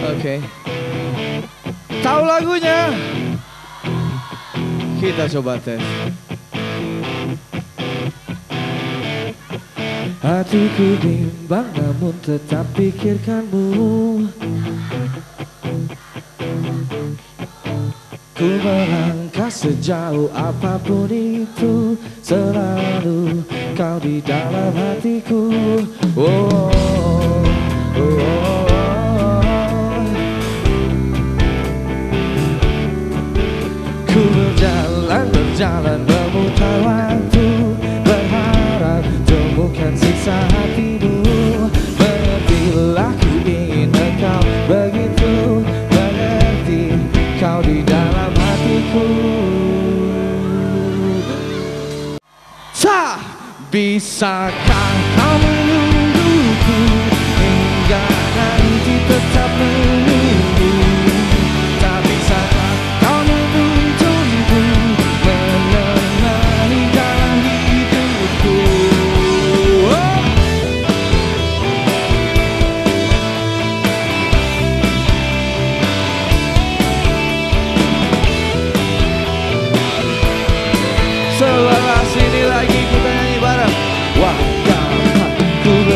Oke. Okay. Tahu lagunya? Kita coba tes. Hatiku bimbang namun tetap pikirkanmu Ku melangkah sejauh apa pun itu Selalu kau di dalam hatiku oh. be sarcastic.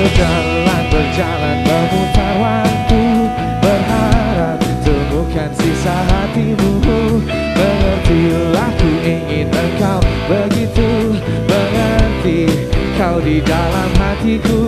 Berjalan, berjalan memutar waktu. Berharap temukan sisa hatimu. Mengertilah ku ingin engkau begitu. Mengerti kau di dalam hatiku.